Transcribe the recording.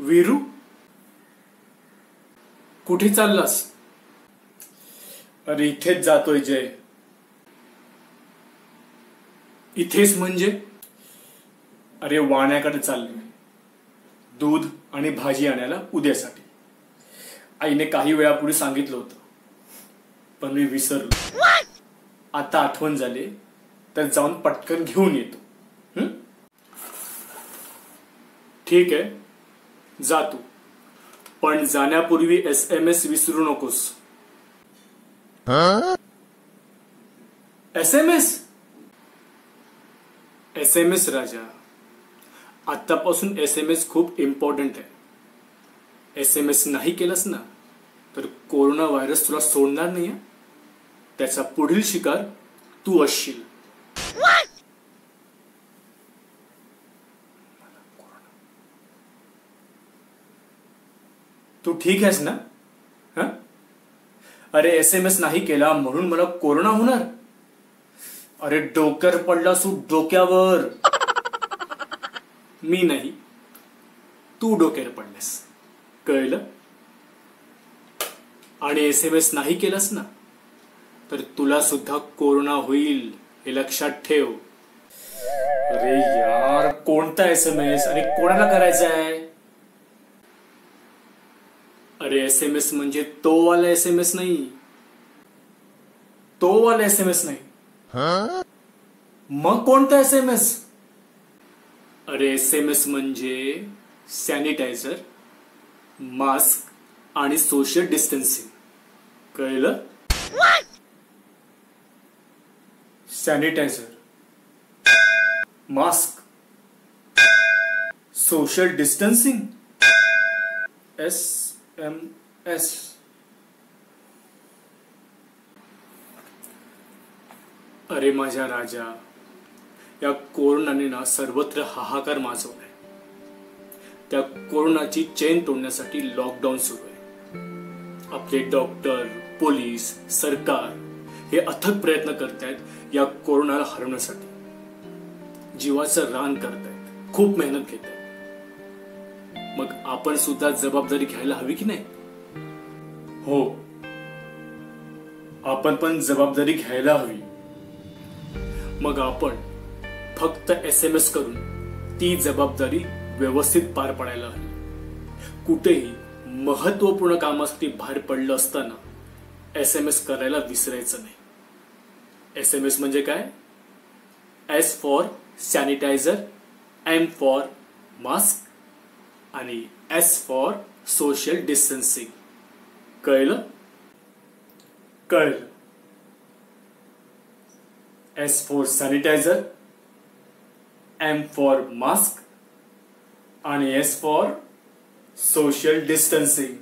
वीरू कुठे चाललास? अरे इथेच जातोय जय. इथेच म्हणजे? अरे वाण्याकडे चालले दूध आणि भाजी आणायला उद्यासाठी. आईने काही वेळापूर्वी सांगितलं होतं पण मी विसरलो. आता आठवण झाली तर जाऊन पटकन घेऊन येतो. ठीक आहे. जा तू. पण जाण्यापूर्वी एस एम एस विसरू नकोस. S M S S M S राजा. आतापासून एस एम एस खूप इम्पॉर्टंट आहे. एस एम एस नाही केलंस ना तर कोरोना व्हायरस तुला सोडणार नाही त्याचा पुढील शिकार तू असशील. तू ठीक आहेस ना? अरे एस एम एस नाही केला म्हणून मला कोरोना होणार? अरे डोक्यावर पडला सू डोक्यावर. मी नाही. तू डोक्यावर पडलेस. कळलं? आणि एस एम एस नाही केलंस ना तर तुला सुद्धा कोरोना होईल हे लक्षात ठेव. अरे यार कोणता एस एम एस आणि कोणाला करायचा आहे अरे एस एम एस म्हणजे तो वाला एस एम एस नाही. तो वाला एस एम एस नाही. मग कोणता एस एम एस अरे एस एम एस म्हणजे सॅनिटायझर मास्क आणि सोशल डिस्टन्सिंग कळलं? Sanitiser mask social distancing S M S अरे माझ्या राजा या कोरोनाने ना सर्वत्र हाहाकार माजवलाय. त्या कोरोनाची चेन तोडण्यासाठी लॉकडाऊन सुरू आहे. आपले डॉक्टर पोलीस सरकार हे अथक प्रयत्न करतायत या कोरोनाला हरवण्यासाठी. जीवाचं रान करतायत. खूप मेहनत घेत आहेत मग आपण सुद्धा जबाबदारी घ्यायला हवी की नाही? हो. आपण पण जबाबदारी घ्यायला हवी. मग आपण फक्त एस एम एस करून ती जबाबदारी व्यवस्थित पार पाडायला हवी. कुठेही महत्त्वपूर्ण कामासाठी बाहेर पडलं असताना एस एम एस करायला विसरायचं नाही. एस एम एस म्हणजे काय? S for sanitiser M for mask आणि एस फॉर सोशल डिस्टन्सिंग कळलं? कळलं. S for sanitiser M for mask आणि एस फॉर सोशल डिस्टन्सिंग